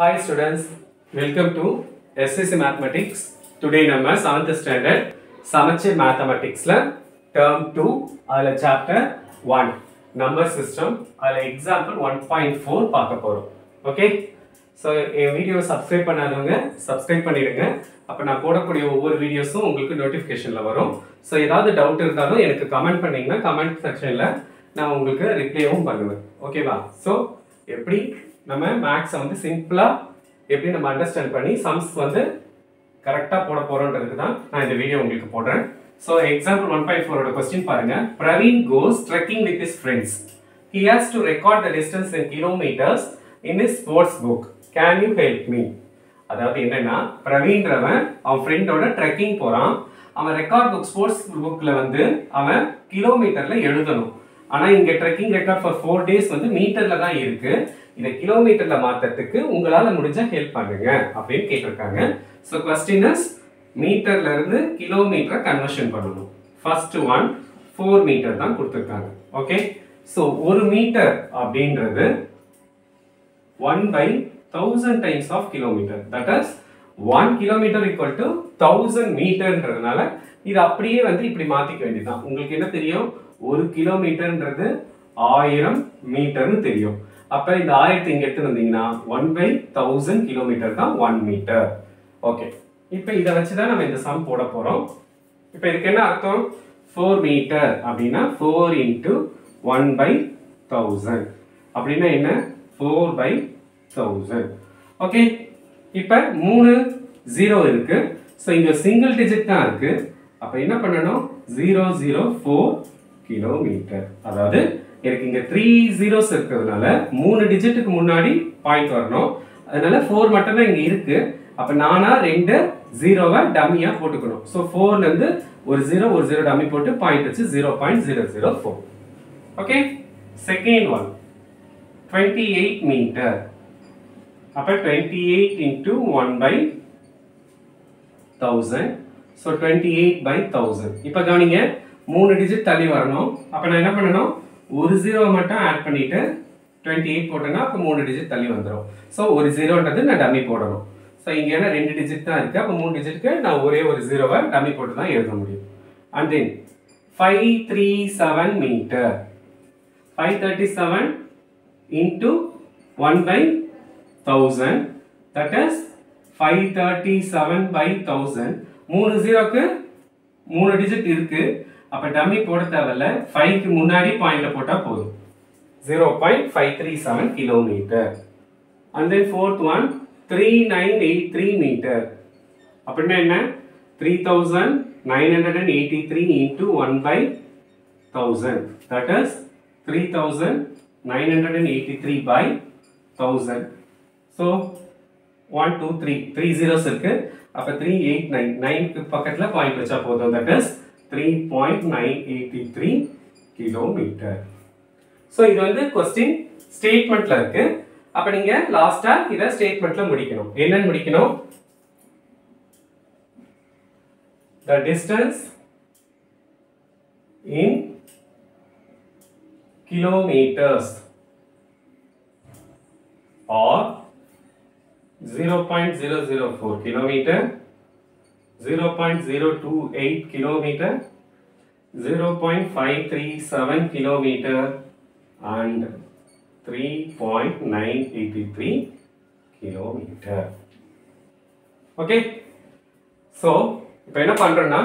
Hi students, welcome to SSC Mathematics. Today நம்ம 7th standard சமச்சீர் மேத்தமெட்டிக்ஸில் டேர்ம் டூ அதில் சாப்டர் ஒன் நம்பர் சிஸ்டம் அதில் எக்ஸாம்பிள் ஒன் பாயிண்ட் ஃபோர் பார்க்க போகிறோம் ஓகே ஸோ என் வீடியோ சப்ஸ்கிரைப் பண்ணாதவங்க சப்ஸ்கிரைப் பண்ணிடுங்க. அப்போ நான் போடக்கூடிய ஒவ்வொரு வீடியோஸும் உங்களுக்கு நோட்டிஃபிகேஷனில் வரும். ஸோ ஏதாவது டவுட் இருந்தாலும் எனக்கு கமெண்ட் பண்ணீங்கன்னா கமெண்ட் செக்ஷனில் நான் உங்களுக்கு ரிப்ளைவும் பண்ணுவேன். ஓகேவா ஸோ எப்படி நம்ம மேக்ஸை வந்து சிம்பிளாக எப்படி நம்ம அண்டர்ஸ்டாண்ட் பண்ணி சம்ஸ் வந்து கரெக்டாக போட போகிறோன்றதுக்கு தான் நான் இந்த வீடியோ உங்களுக்கு போடுறேன். ஸோ எக்ஸாம்பிள் ஒன் பாயிண்ட் ஃபோரோட கொஸ்டின் பாருங்க. Praveen goes trekking with his friends he has to record the distance in kilometres in his sports book can you help me அதாவது என்னன்னா பிரவீன்றவன் அவன் ஃப்ரெண்டோட ட்ரெக்கிங் போகிறான் அவன் ரெக்கார்ட் புக் ஸ்போர்ட்ஸ் புக்கில் வந்து அவன் கிலோமீட்டரில் எழுதணும். ஆனால் இங்கே trekking record for four days வந்து மீட்டரில் தான் இருக்குது இதை கிலோமீட்டரில் மாற்றுறதுக்கு உங்களால் முடிஞ்சால் ஹெல்ப் பண்ணுங்க அப்படின்னு கேட்டிருக்காங்க. ஸோ கொஸ்டின் இஸ் மீட்டர்லேருந்து கிலோமீட்டரை கன்வர்ஷன் பண்ணணும். ஃபர்ஸ்ட் ஒன் ஃபோர் மீட்டர் தான் கொடுத்துருக்காங்க. ஓகே ஸோ ஒரு மீட்டர் அப்படின்றது one by thousand times of kilometre that is one kilometre equal to thousand மீட்டர்ன்றதுனால இது அப்படியே வந்து இப்படி மாற்றிக்க வேண்டியதுதான். உங்களுக்கு என்ன தெரியும்? ஒரு கிலோமீட்டர்ன்றது ஆயிரம் மீட்டர்னு தெரியும். அப்ப இந்த ஆயிரத்தி இங்க எடுத்து வந்தீங்கன்னா ஒன் பை தௌசண்ட் கிலோமீட்டர் தான் ஒன் மீட்டர் ஓகே இப்போ இதை வச்சு தான் நம்ம இந்த சம் போட போறோம். இப்போ இதுக்கு என்ன அர்த்தம்? ஃபோர் மீட்டர் அப்படின்னா four into one by thousand அப்படின்னா என்ன? ஃபோர் பை தௌசண்ட் ஓகே இப்போ மூணு ஜீரோ இருக்கு. ஸோ இங்க சிங்கிள் டிஜிட் தான் இருக்கு. அப்போ என்ன பண்ணணும்? ஜீரோ ஜீரோ ஃபோர் கிலோமீட்டர் அதாவது எனக்கு இங்க த்ரீ ஜீரோஸ் இருக்கிறதுனால மூணு டிஜிட்டுக்கு முன்னாடி பாயிண்ட் வரணும். அதனால ஃபோர் மட்டும் தான் இங்க இருக்கு. அப்ப நானா ரெண்டு ஜீரோவை டம்மியா போட்டுக்கணும். ஸோ ஃபோர்ல இருந்து ஒரு ஜீரோ ஒரு ஜீரோ டம்மி போட்டு பாயிண்ட் வச்சு zero point zero zero four okay second one twenty eight metre அப்ப twenty eight into one by thousand so twenty eight by thousand இப்போ கவனிங்க மூணு டிஜிட் தள்ளி வரணும். அப்போ நான் என்ன பண்ணணும்? ஒரு ஜீரோவை மட்டும் ஆட் பண்ணிவிட்டு டுவெண்ட்டி எயிட் போட்டேன்னா அப்போ மூணு டிஜிட் தள்ளி வந்துடும் ஸோ ஒரு ஜீரோன்றது நான் டம்மி போடணும். ஸோ இங்கே என்ன ரெண்டு டிஜிட் தான் இருக்குது அப்போ மூணு டிஜிட்க்கு நான் ஒரே ஒரு ஜீரோவை டம்மி போட்டு தான் எழுத முடியும். And then five three seven metre five thirty seven into one by thousand that is five thirty seven by thousand மூணு ஜீரோக்கு மூணு டிஜிட் இருக்குது அப்போ டம்மி போட தேவையில்ல. ஃபைவ்க்கு முன்னாடி பாயிண்ட்டை போட்டால் போதும். Zero point five three seven kilometre and then fourth one three nine eight three metre அப்படின்னா என்ன? Three thousand nine hundred and eighty three into one by thousand that is three thousand nine hundred and eighty three by thousand so one two three three zeros இருக்குது அப்போ three eight nine நைனுக்கு பக்கத்தில் point வச்சா போதும். That is three point nine eighty three kilometre so இது வந்து question ஸ்டேட்மெண்ட்ல இருக்கு. அப்போ நீங்க லாஸ்டா இதை ஸ்டேட்மெண்ட்ல முடிக்கணும். என்னன்னு முடிக்கணும்? The distance in kilometres are 0.004 kilometer, 0.028 kilometer, 0.537 kilometer, and 3.983 kilometer. Okay so இப்போ என்ன பண்ணுறேன்னா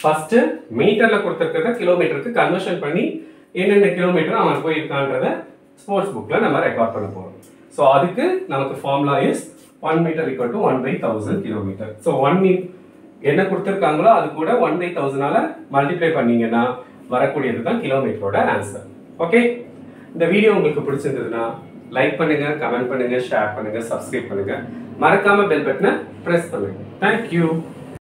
ஃபர்ஸ்ட் மீட்டரில் கொடுத்துருக்கிறத கிலோமீட்டருக்கு கன்வர்ஷன் பண்ணி என்னென்ன கிலோமீட்டர் அவன் போயிருக்கான்றத ஸ்போர்ட்ஸ் புக்கில் நம்ம ரெக்கார்ட் பண்ண போகிறோம் ஸோ அதுக்கு நமக்கு formula is one metre equal to one by thousand kilometre so one m என்ன கொடுத்துருக்காங்களோ அது கூட ஒன் பை தௌசண்டால மல்டிப்ளை பண்ணீங்கன்னா வரக்கூடியது தான் கிலோமீட்டரோட ஆன்சர் ஓகே இந்த வீடியோ உங்களுக்கு பிடிச்சிருந்ததுன்னா லைக் பண்ணுங்க கமெண்ட் பண்ணுங்க ஷேர் பண்ணுங்க சப்ஸ்கிரைப் பண்ணுங்க. மறக்காம பெல் பட்டனை ப்ரெஸ் பண்ணுங்க. தேங்க்யூ